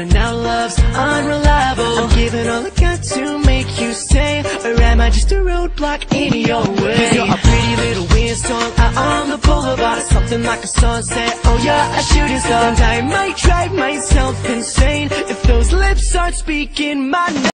and love's unreliable I'm giving all I got to make you stay Or am I just a roadblock in your way? You're a pretty little windstorm out on the boulevard Something like a sunset, oh yeah, a shooting star And I might drive myself insane Aren't speaking my name